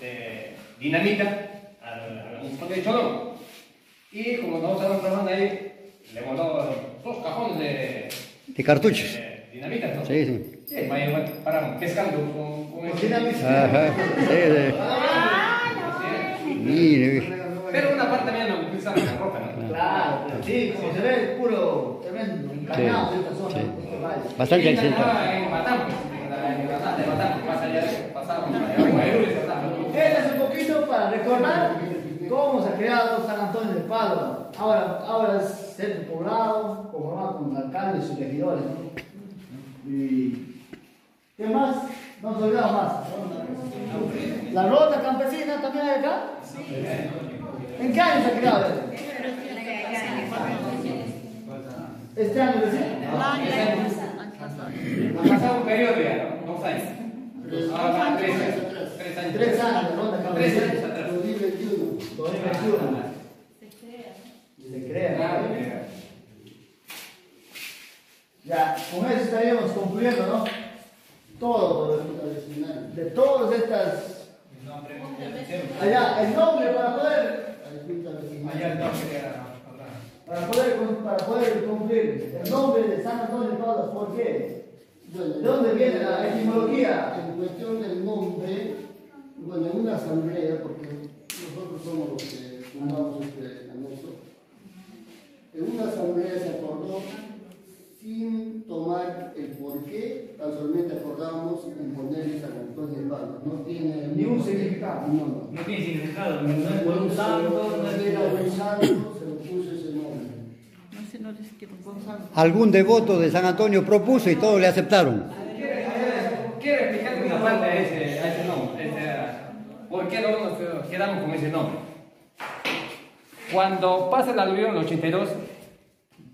este, dinamita al, al de Cholón. Y como nosotros estamos trabajando ahí, le mandó dos cajones de, De cartuchos. de dinamita, ¿no? Sí, sí. Sí, para, pescando con, con ese Ajá. Sí, sí. Mire. Pero una parte también lo utilizaron la roca, ¿no? Claro, sí, como se ve, es puro, tremendo, encañado de esta zona. sí. este valle. Bastante accidentado. en Batán, en la- de Batán, allá pasaban a Guayrú y Batán. Este es un poquito para recordar cómo se ha creado San Antonio de Padua. Ahora, ahora es centro poblado, conformado con el alcalde y sus regidores. ¿no? Y, ¿Qué más? No se olvidamos más. La ruta campesina también hay acá. ¿En qué año se ha creado? Este año recién. Ha pasado un periodo ya, ¿no? Dos años. Tres años. Tres años. Tres años, 2021. 2021. Se crea. ¿no? mira. Ya, con eso estaríamos concluyendo, ¿no? Todo, de todas estas. Allá, el nombre para poder, Allá el nombre para poder, para poder cumplir. El nombre de San Antonio de Paula, ¿por qué? ¿De dónde viene la etimología? En cuestión del nombre, bueno, en una asamblea, porque nosotros somos los que fundamos este anexo, en una asamblea se acordó sin tomar el porqué, tan solamente acordamos en ponerle San Antonio de Padua. No tiene Ni un significado. No, no. No tiene significado, no es por un santo, no es Era por un santo, se le puso ese nombre. Algún devoto de San Antonio propuso y todos le aceptaron. Quiero quiero explicar una parte a ese, a ese nombre. ¿Por qué no quedamos con ese nombre? Cuando pasa la aluvión en el 82,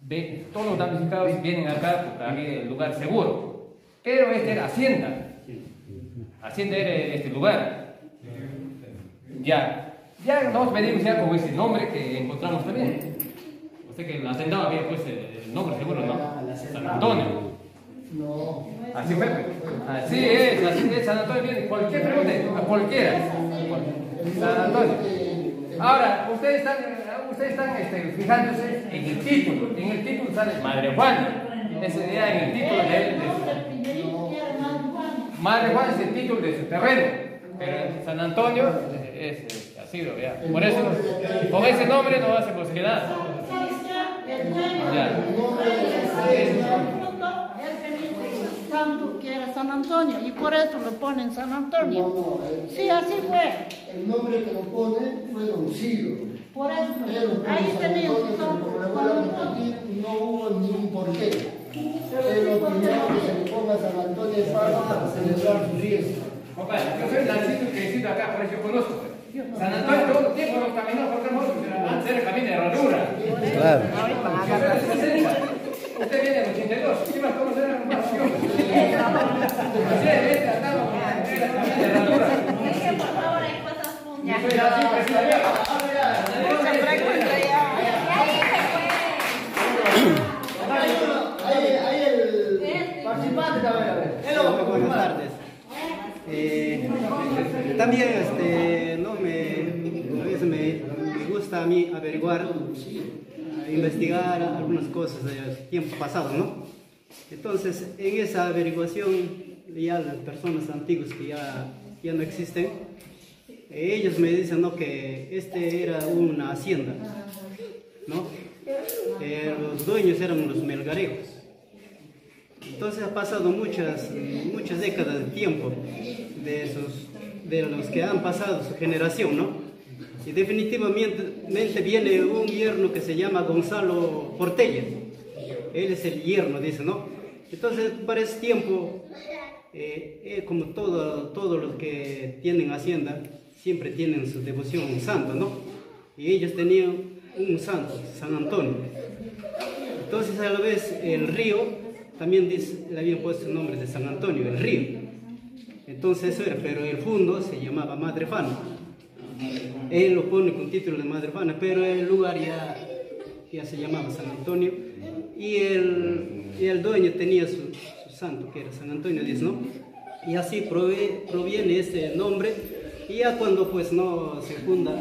ve, todos los damnificados vienen acá porque es el lugar seguro. Pero este era Hacienda. Hacienda era este lugar. Ya. Ya nos venimos ya con ese nombre que encontramos también. O sea que la hacendado había pues el nombre seguro, ¿no? San Antonio. No. Así fue. Así es, así es. San Antonio viene. Cualquier pregunta, cualquiera. San Antonio. Ahora, ustedes están, ustedes están este, fijándose en el título. En el título sale Madre Juana. Ese día en el título de, de Madre Juana es el título de su terreno. Pero San Antonio es, es- ha sido, ya. Por eso, con ese nombre no hacemos quedar. Ya. Santo que era San Antonio y por eso lo ponen San No, Antonio. no. El, Sí, así fue. el nombre que lo pone fue Don Ciro. Por eso. Pero Ahí repetir, no hubo ningún porqué. Pero lo primero que se le ponga San Antonio de para celebrar su fiesta. Compadre, yo soy nacido y crecido acá, por eso conozco. San Antonio todo el tiempo nos caminó por pero antes era camino de herradura. Claro. Usted viene del 82, ¿qué más conocer También este, no me, a veces me, me gusta a mí averiguar, investigar algunas cosas de tiempo pasado, ¿no? Entonces, en esa averiguación, ya las personas antiguas que ya, ya no existen, ellos me dicen ¿no? que este era una hacienda, ¿no? Eh, los dueños eran los melgarejos. Entonces ha pasado muchas, muchas décadas de tiempo de, esos, de los que han pasado su generación, ¿no? Y definitivamente viene un yerno que se llama Gonzalo Portella. Él es el yerno, dice, ¿no? Entonces, para ese tiempo, eh, eh, como todo, todos los que tienen hacienda, siempre tienen su devoción a un santo, ¿no? Y ellos tenían un santo, San Antonio. Entonces, a la vez, el río también dice, le habían puesto el nombre de San Antonio, el río. Entonces eso era, pero el fondo se llamaba Madre Fana. Él lo pone con título de Madre Fana, pero el lugar ya, ya se llamaba San Antonio. Y el, y el dueño tenía su santo, que era San Antonio, dice, ¿no? Y así prove- proviene ese nombre Y ya cuando pues no se funda,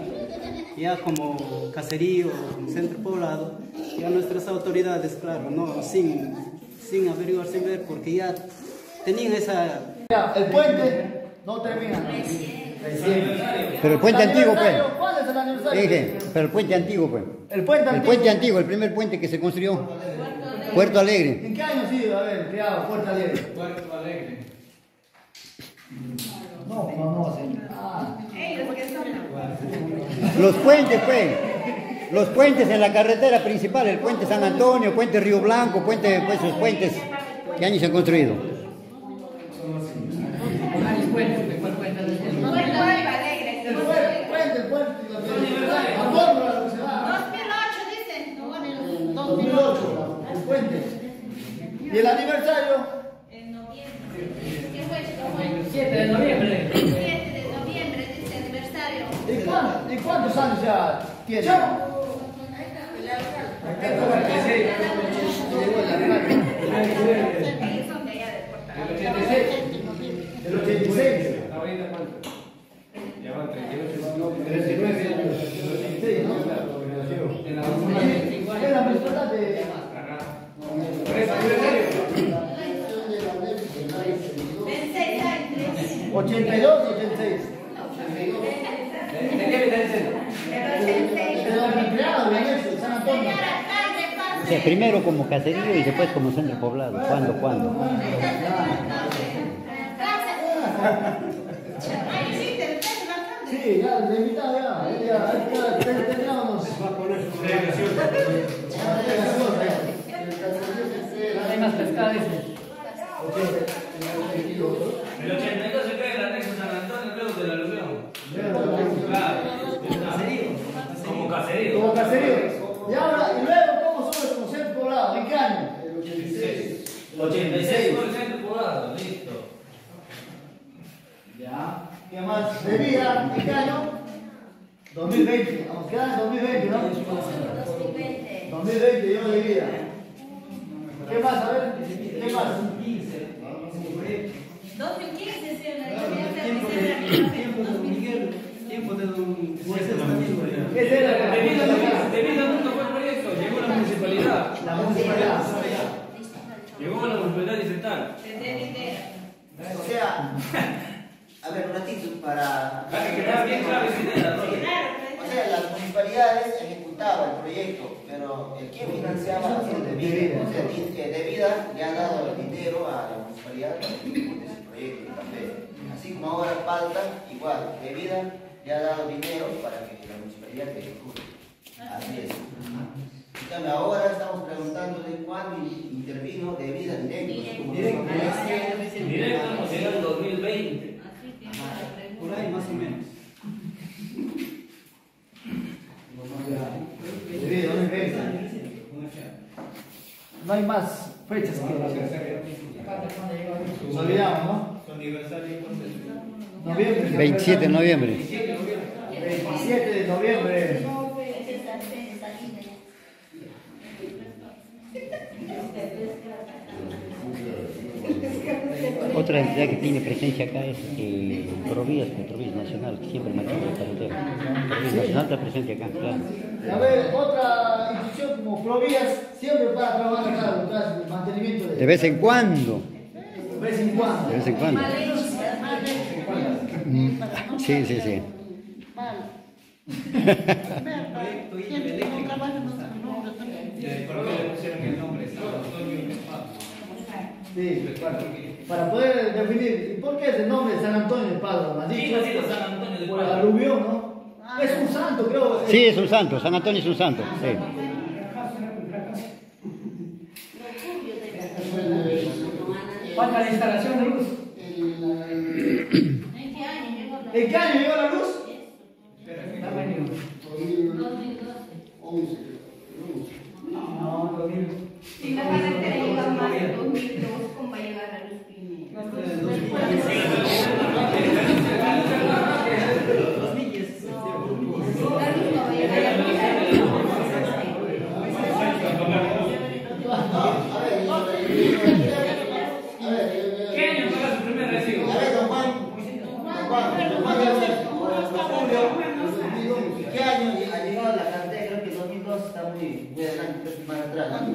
ya como caserío, como centro poblado, ya nuestras autoridades, claro, no, sin, sin averiguar, sin ver, porque ya tenían esa Mira, el puente no termina. Pero el puente ¿El antiguo, pues. ¿Cuál es el aniversario? Pero el puente antiguo, pues. El puente El antiguo. puente antiguo, el primer puente que se construyó. Puerto Alegre. ¿En qué año ha sido? A ver, creado Puerta Alegre. Puerto Alegre. No, conocen. Ah, Los puentes, pues. Los puentes en la carretera principal, el puente San Antonio, puente Río Blanco, puente, pues esos puentes. ¿Qué años se han construido? Varios puentes, ¿de cuál puente? el puente, el puente, el puente. La fórmula, lo que se va. 2008 dicen. No, bueno, 2008, el puente. ¿Y el aniversario? En noviembre. ¿Qué fue? 7 de noviembre. 7 de noviembre, dice aniversario. ¿Y, cuán- y cuántos años ya tiene? Ellos son de allá del portal. El 86. 82 y 86. ¿De qué primero como caserío y después como centro poblado. ¿Cuándo, cuándo? Sí, ya, de mitad ya. Ya, el 82 se cae el anexo San Antonio luego de la aluvión. Claro. Como caserío. Como caserío. Y ahora, y luego, ¿cómo sube como centro poblado? ¿En qué año? 86 por el centro poblado, listo. Ya. ¿Qué más? Vida, ¿en qué año? 2020. Vamos, queda en 2020, ¿no? 2020. 2020, yo vida. ¿Qué más? A ver, ¿qué más? 2015, sí, la tiempo de, Miguel, tiempo de don Moisés también. ¿Qué es la Debido a debido a nunca fue el proyecto, llegó la municipalidad. La municipalidad. Llegó la municipalidad distrital. O sea, a ver, un ratito para... Para que quede bien claro. O sea, las municipalidades ejecutaban el proyecto, pero el quien financiaba es de vida. O sea, di- de vida le ha dado el dinero a la municipalidad para que ese proyecto café. Así como ahora falta, igual, de vida le ha dado dinero para que la municipalidad lo ejecute. Así es. En cambio, ahora estamos preguntándole cuándo in- intervino de vida directo. Directo. Directo hemos llegado al 2020. Por ahí más o menos. De vida, 2020. No hay más fechas que nos olvidamos, ¿no? Noviembre. 27 de noviembre. 27 de noviembre. Otra entidad que tiene presencia acá es eh, Provías, Petrovías Nacional, que siempre mantiene el carretera. Provías Nacional está presente acá, claro. A ver, otra institución como Provías, siempre para trabajar acá, detrás del mantenimiento de... De vez en cuando, de vez en cuando. de vez en cuando. Mm, Sí, sí, sí. Mal. Sí, para, poder definir, ¿y por qué es el nombre de San Antonio de Padua? ¿Me has Sí, dicho? nacido San Antonio de Por el Padua. aluvión, ¿no? Es un santo, creo. Sí, es un santo, San Antonio es un santo. Sí. Falta la instalación de luz. ¿En qué año llegó la ¿En qué año llegó la luz? Está venido. 2012? No, 2000. Si la carretera llega más de 2002, ¿cómo va a llegar la luz primero? La luz no va a llegar a ¿Qué año paga su primer recibo? A ver, don Juan, don Juan, don Juan, está muy, muy adelante, pero más atrás. ¿no?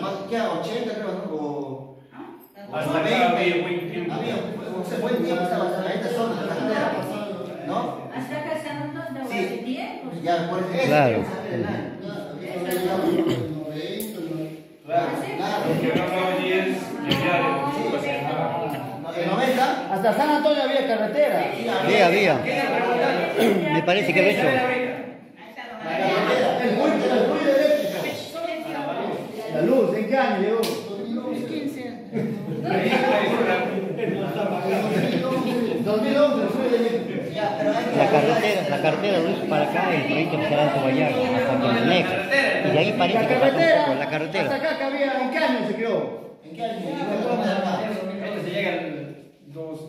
Más que a 80 creo, ¿no? O, Hasta acá había buen tiempo. había, estaba hasta esta de la carretera, ¿no? Hasta Sí. hace tiempo. Ya, por eso. Claro. Claro, claro. Porque no acaba 10, ya pues, ¿En 90? Hasta San Antonio había carretera. Sí, había. Me parece que lo he hecho. El puente, el puente eléctrico. La luz, ¿en qué año llegó? 15 2011, el puente eléctrico. Ya, pero hay que La carretera, la carretera lo hizo para acá, el proyecto que se Cobayaga, hasta Toneleca. Y de ahí parece La que pasó un carretera, poco, la hasta carretera. acá que había, ¿en qué año se creó? ¿En qué año el de acá? Se llega el, dos,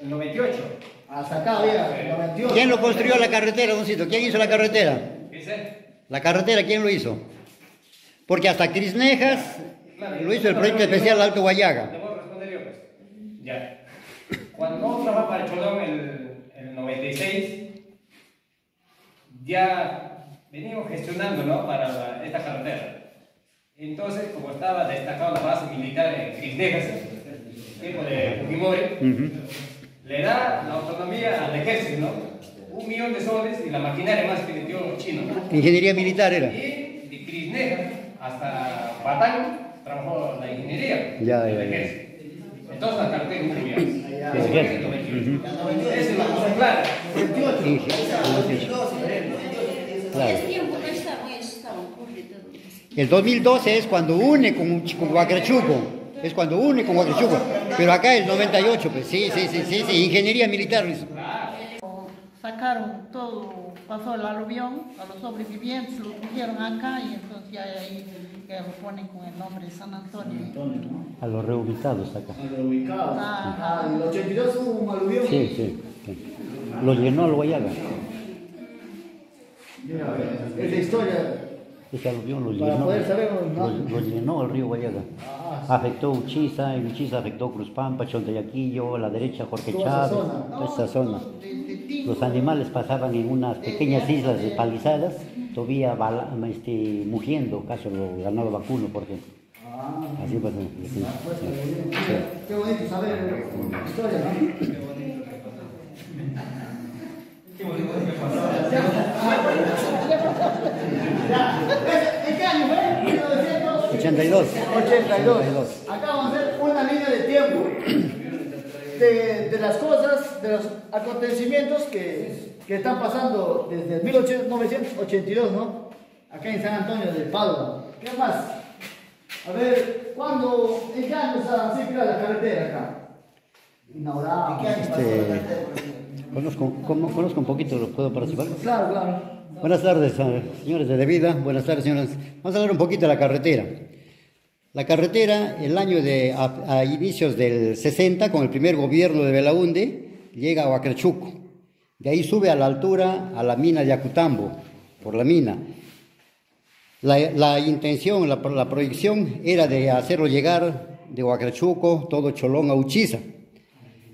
el 98. Hasta acá había, 98. ¿Quién lo construyó la carretera, doncito? ¿Quién hizo la carretera? La carretera, ¿quién lo hizo? Porque hasta Crisnejas lo hizo el proyecto especial Alto Te Guayaga. voy a responder yo, pues. Ya. Cuando trabajamos para Cholón el, el 96, ya venimos gestionando, ¿no? Para la- esta carretera. Entonces, como estaba destacada la base militar en Crisnejas, tiempo de Fujimori, le da la autonomía al ejército, ¿no? Un millón de soles y la maquinaria más que le dio los chinos. Ingeniería militar era. Y de Crisneja hasta Batán trabajó la ingeniería Ya, del ejército. Entonces la carretera es muy bien. El. Esa es la cosa clara. Claro. El 2012 es cuando une con, con Huacrachuco. Es cuando une con Huacrachuco. Pero acá el 98, pues sí, sí, sí, sí, sí. Ingeniería militar sacaron todo, pasó el aluvión, a los sobrevivientes los pusieron acá y entonces ya ahí ya lo ponen con el nombre de San Antonio. A los reubicados acá. Ubicado. Ah. Ah, en el 82 hubo un aluvión. Sí, sí. sí. Lo llenó el Guayaga. Mira, es la historia. Ese aluvión lo Para llenó. poder saber, ¿no? Lo, lo llenó el río Guayaga. Afectó Uchiza, y Uchiza afectó Cruzpampa, Chontayaquillo, a la derecha Jorge Toda esa Chávez, zona. esa zona. De, de Tingo, Los animales pasaban en unas pequeñas islas de palizadas, todavía bala- este, mugiendo, caso lo ganado vacuno, por ejemplo. Ah, Así pasó. sí, sí. qué bonito saber la historia, ¿no? Ya, ¿ese- ¿En qué año fue? 1982. 82. 82. Acá vamos a hacer una línea de tiempo de, de las cosas, de los acontecimientos que, que están pasando desde 1982, ¿no? Acá en San Antonio de Padua. ¿Qué más? A ver, ¿cuándo, en qué año se la carretera acá? Inaugurada. ¿En qué año pasó la Este, carretera? Conozco, como- conozco un poquito, ¿lo puedo participar? Claro, claro. Buenas tardes, eh, señores de Devida. Buenas tardes, señores. Vamos a hablar un poquito de la carretera. La carretera, el año de, a, a inicios del 60, con el primer gobierno de Belaunde, llega a Huacrachuco. De ahí sube a la altura a la mina de Acutambo, por la mina. La, intención, la, la proyección era de hacerlo llegar de Huacrachuco, todo Cholón a Uchiza.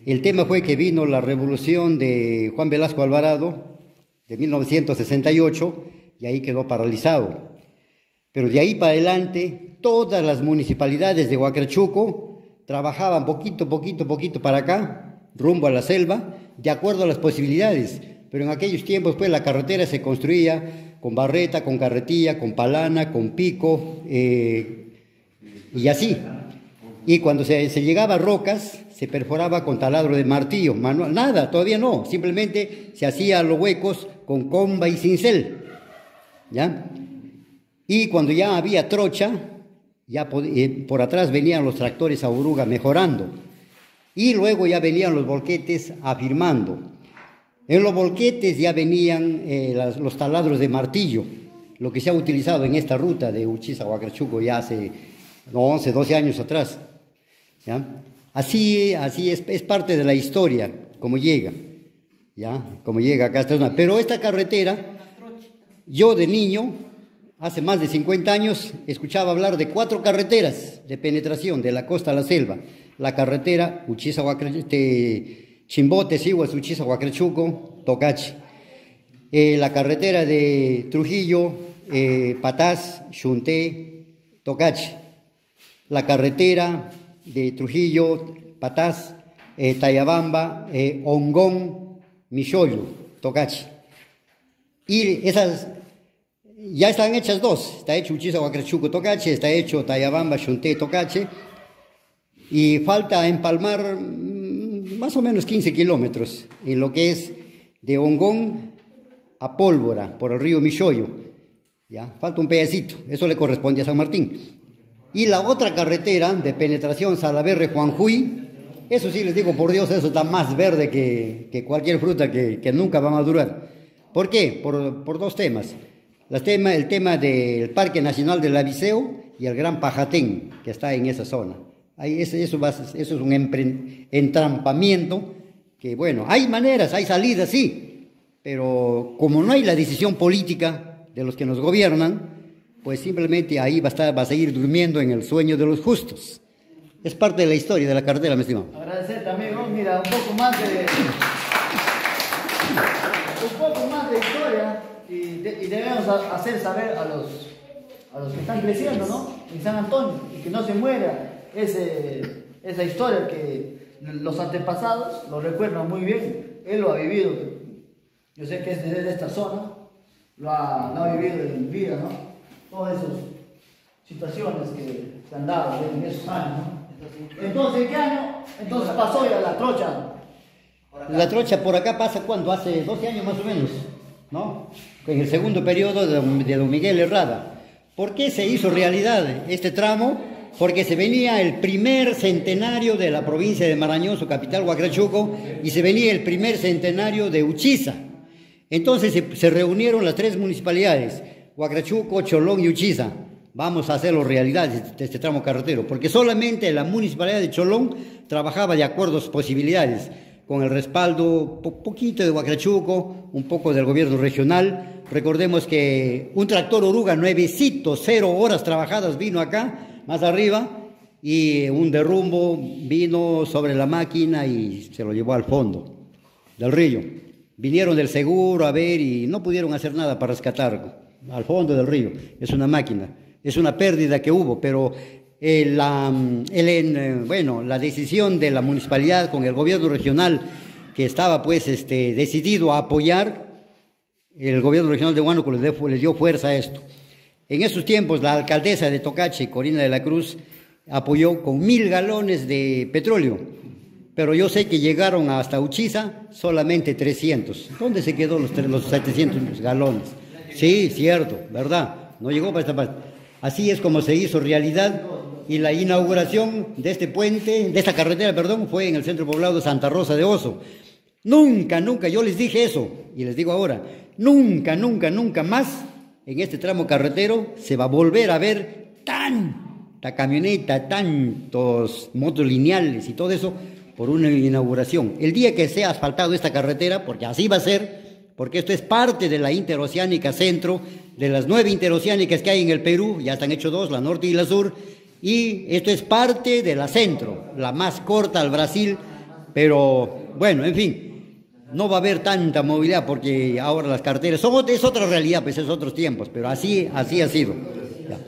El tema fue que vino la revolución de Juan Velasco Alvarado de 1968 y ahí quedó paralizado. Pero de ahí para adelante, todas las municipalidades de Huacrachuco trabajaban poquito, poquito, poquito para acá, rumbo a la selva, de acuerdo a las posibilidades. Pero en aquellos tiempos, pues la carretera se construía con barreta, con carretilla, con palana, con pico, eh, y así. Y cuando se, llegaba a rocas, se perforaba con taladro de martillo, manual, nada, todavía no, simplemente se hacía los huecos con comba y cincel, ¿ya? Y cuando ya había trocha, ya pod- eh, por atrás venían los tractores a oruga mejorando, y luego ya venían los volquetes afirmando. En los volquetes ya venían eh, los taladros de martillo, lo que se ha utilizado en esta ruta de Uchiza a ya hace 11, 12 años atrás. ¿ya? Así, así es, es parte de la historia, como llega, ¿ya? Como llega acá. Pero esta carretera, yo de niño, hace más de 50 años, escuchaba hablar de cuatro carreteras de penetración de la costa a la selva. La carretera Uchiza Huacrachuco, Chimbote, Siguas, Uchiza Huacrachuco, Tocachi. eh, la carretera de Trujillo, eh, Patás, Chunté, Tocache, la carretera de Trujillo, Patás, eh, Tayabamba, eh, Ongón, Michoyo, Tocache. Y esas ya están hechas dos, está hecho Uchiza, Huacrachuco, Tocache, está hecho Tayabamba, Chunté, Tocache, y falta empalmar mm, más o menos 15 kilómetros en lo que es de Ongón a Pólvora, por el río Michoyo. ¿ya? Falta un pedacito, eso le corresponde a San Martín. Y la otra carretera de penetración Salaverre-Juanjuy, eso sí les digo, por Dios, eso está más verde que, cualquier fruta que, nunca va a madurar. ¿Por qué? Por, dos temas. El tema del Parque Nacional del Aviceo y el Gran Pajatén, que está en esa zona. Ahí, eso, eso, va, eso es un entrampamiento que, bueno, hay maneras, hay salidas, sí, pero como no hay la decisión política de los que nos gobiernan, pues simplemente ahí va a, estar, va a seguir durmiendo en el sueño de los justos. Es parte de la historia de la cartera, mi estimado. Agradecer también, ¿no? mira, un poco más de... un poco más de historia y, de, y debemos hacer saber a los, a los que están creciendo, ¿no? En San Antonio, y que no se muera ese, esa historia que los antepasados lo recuerdan muy bien. Él lo ha vivido. Yo sé que es desde esta zona, lo ha, lo ha vivido en vida, ¿no? Todas esas situaciones que se han dado en esos años, ¿no? Entonces, ¿qué año? Entonces pasó ya la trocha. La trocha por acá pasa cuando hace 12 años más o menos, ¿no? En el segundo periodo de don, de don Miguel Herrada. ¿Por qué se hizo realidad este tramo? Porque se venía el primer centenario de la provincia de Marañón, su capital Huacrachuco, y se venía el primer centenario de Uchiza. Entonces se, reunieron las tres municipalidades, Huacrachuco, Cholón y Uchiza. Vamos a hacerlo realidad de este tramo carretero, porque solamente la municipalidad de Cholón trabajaba de acuerdo a sus posibilidades, con el respaldo po poquito de Huacrachuco, un poco del gobierno regional. Recordemos que un tractor oruga nuevecito, cero horas trabajadas vino acá, más arriba, y un derrumbo vino sobre la máquina y se lo llevó al fondo del río. Vinieron del seguro a ver y no pudieron hacer nada para rescatar al fondo del río. Es una máquina, es una pérdida que hubo, pero el, el, el, bueno, la decisión de la municipalidad con el gobierno regional que estaba pues este, decidido a apoyar, el gobierno regional de Huánuco les dio fuerza a esto. En esos tiempos la alcaldesa de Tocache, Corina de la Cruz, apoyó con mil galones de petróleo, pero yo sé que llegaron hasta Uchiza solamente 300. ¿Dónde se quedó los, los 700 galones? Sí, cierto, ¿verdad? No llegó para esta parte. Así es como se hizo realidad y la inauguración de este puente, de esta carretera, perdón, fue en el centro poblado de Santa Rosa de Oso. Nunca, nunca, yo les dije eso y les digo ahora, nunca, nunca, nunca más en este tramo carretero se va a volver a ver tanta camioneta, tantos motos lineales y todo eso por una inauguración. El día que sea asfaltado esta carretera, porque así va a ser, porque esto es parte de la interoceánica centro, de las nueve interoceánicas que hay en el Perú, ya están hechos dos, la norte y la sur, y esto es parte de la centro, la más corta al Brasil, pero bueno, en fin, no va a haber tanta movilidad porque ahora las carteras son es otra realidad, pues es otros tiempos, pero así así ha sido. Ya.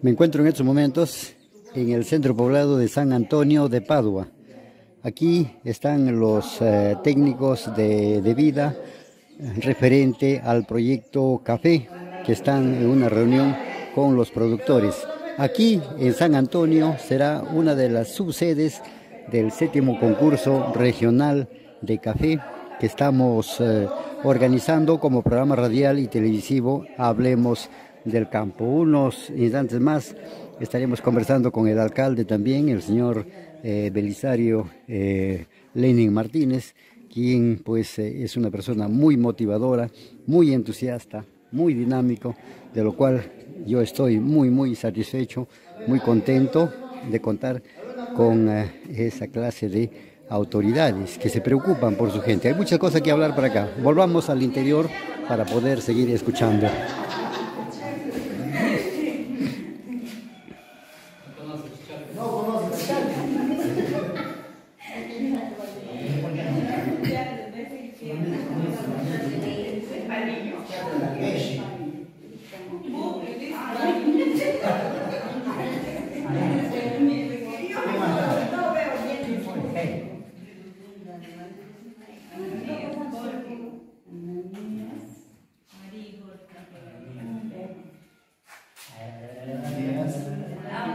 Me encuentro en estos momentos en el centro poblado de San Antonio de Padua. Aquí están los eh, técnicos de, de vida referente al proyecto Café que están en una reunión con los productores. Aquí en San Antonio será una de las subsedes del séptimo concurso regional de café que estamos eh, organizando como programa radial y televisivo Hablemos del Campo. Unos instantes más estaremos conversando con el alcalde también, el señor eh, Belisario eh, Lenin Martínez, quien pues eh, es una persona muy motivadora, muy entusiasta muy dinámico, de lo cual yo estoy muy, muy satisfecho, muy contento de contar con eh, esa clase de autoridades que se preocupan por su gente. Hay muchas cosas que hablar para acá. Volvamos al interior para poder seguir escuchando.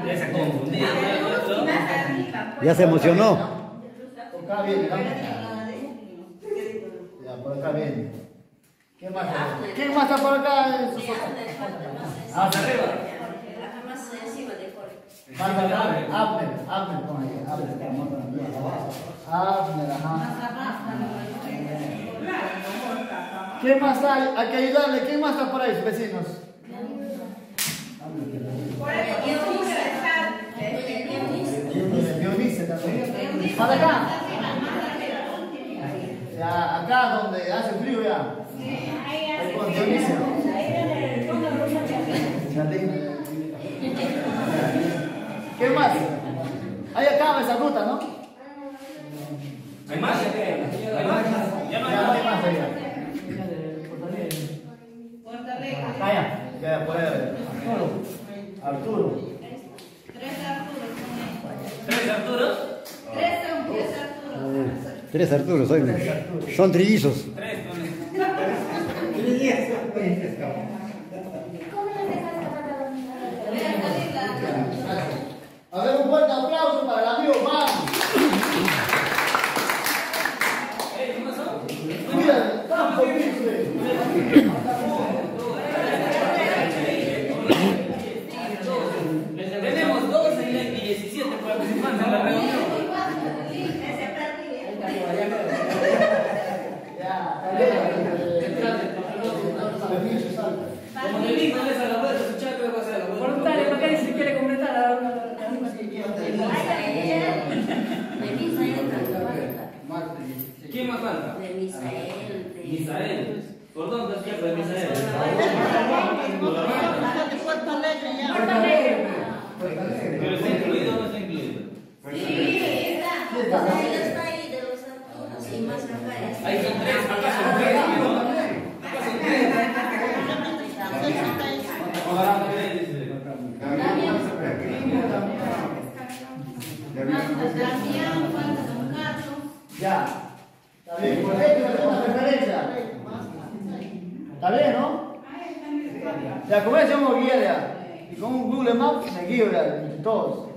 Ya se confundió. Ya se emocionó. Por acá viene, ¿no? Ya, por acá viene. ¿Qué más? ¿Quién más está por acá? Hasta arriba. Más acá, Abner, Abner, pon ahí, Abner, Abner, ajá. ¿Quién más está? Hay que ayudarle. ¿Quién más está por ahí, vecinos? Dionisio también. Para acá. Ya, acá donde hace frío ya. Ahí con Dionisio. ¿Qué más? Ahí acaba esa ruta, ¿no? ¿Hay más? ¿Hay más? Ya no hay más. más allá. Vaya, ya ahí. Arturo. Arturo. ¿Tres Arturos? Tres Arturos, son, son trillizos. Tres, ponen. A ver, un fuerte aplauso para el amigo Juan. Eh, ¿qué pasó? Mira, tan poquito. Tenemos 12 y 17 participantes en la reunión. Como le digo, no les a la vuelta, escuchar qué va a pasar a la vuelta. Voluntario, ¿para qué si quiere completar a la ¿Quién más falta? De Misael, de... Misael. ¿Por dónde está el de Misael? de Puerto Alegre ya. ¿Pero está incluido o no está incluido? Sí, está. Él está ahí de los Arturos y más acá está. Ahí son tres, acá son tres, ¿no? Acá son tres. Ojalá tres, dice. Damián, falta Don Carlos. Ya. Está bien, por ejemplo, hacemos referencia. Está bien, ¿no? Ya, con eso yo me guía ya. Y con un Google Maps me guío ya, entre todos.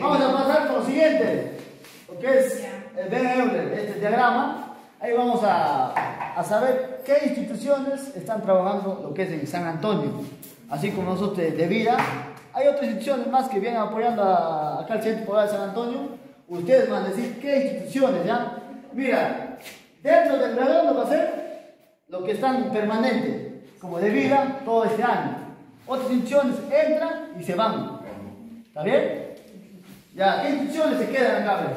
Vamos a pasar por lo siguiente, lo que es el BNL, este diagrama. Ahí vamos a, a saber qué instituciones están trabajando lo que es en San Antonio. Así como nosotros de, vida. Hay otras instituciones más que vienen apoyando a, acá al Centro Poblado de San Antonio. Ustedes van a decir qué instituciones, ¿ya? Mira, dentro del redondo va a ser lo que están permanentes, como de vida, todo este año. Otras instituciones entran y se van. ¿Está bien? Ya, ¿qué instituciones se quedan acá?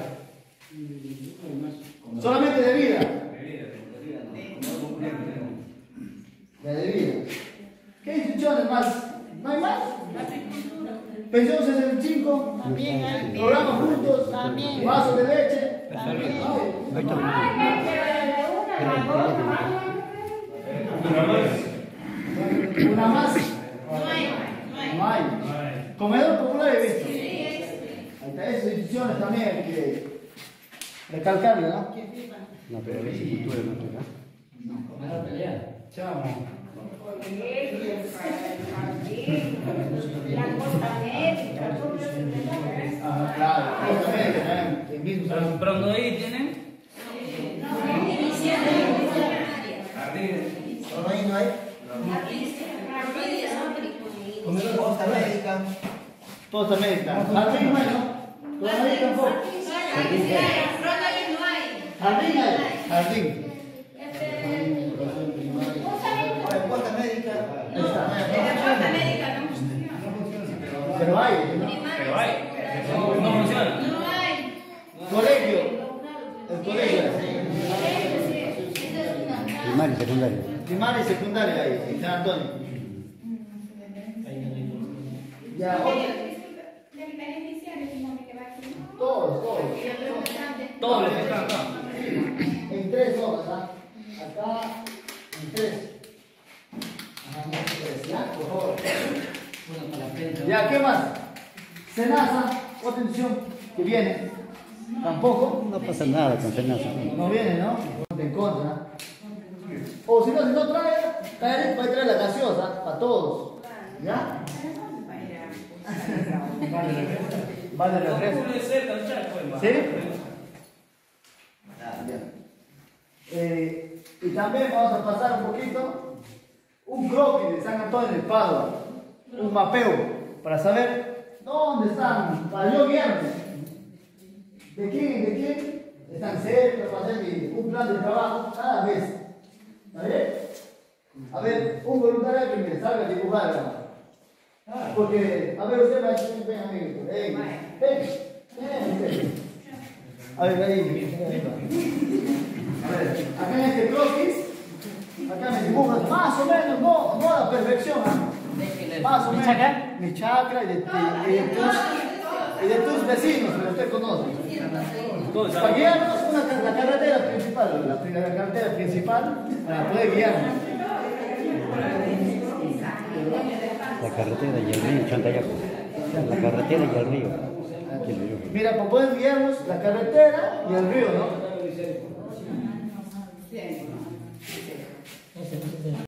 Solamente de vida. La de vida. ¿Qué instituciones más? ¿No hay más? Pensión 65, También hay. programa juntos, También. vaso de leche. También. Una más. No hay. Comedor popular he visto. Ahí está, esas instituciones también hay que recalcarle, ¿no? No, pero es cultura natural. Claro, justamente, ¿eh? Pero Pronto ahí tienen. Jardines. ¿Solo ahí no hay? Comedor Costa. Jardín. Primaria y secundaria ahí, en San Antonio. Ya, todos, todos. Todos los que están acá. En tres horas, ¿ah? Acá, en tres. Ajá, tres, ya, por favor. Ya, ¿qué más? Senasa, otra institución que viene. Tampoco. No pasa nada con Senasa. No viene, ¿no? En contra. O si no, si no trae, trae, puede traer la gaseosa para todos. ¿Ya? Vale, charco, hermano. ¿Sí? Ah, bien. Eh, y también vamos a pasar un poquito un croquis de San Antonio de Padua, un mapeo, para saber dónde están, yo guiarme. ¿De quién? ¿De quién? Están cerca, para hacer un plan de trabajo cada vez. ¿Está bien? A ver, un voluntario que me salga a dibujar. Porque, a ver, usted va a decir, ven, amigo, ven, ven, ven. A ver, ahí. A ver, acá en este croquis, acá me dibujas más o menos, no, no a la perfección, ¿ah? más o menos. Mi chakra y de, y de tus, y de tus vecinos que usted conoce. Para guiarnos una, la carretera principal, la, primera carretera principal, para poder guiarnos. La carretera y el río Chantayaco. La carretera y el río. Aquí el río. Mira, para poder guiarnos la carretera y el río, ¿no?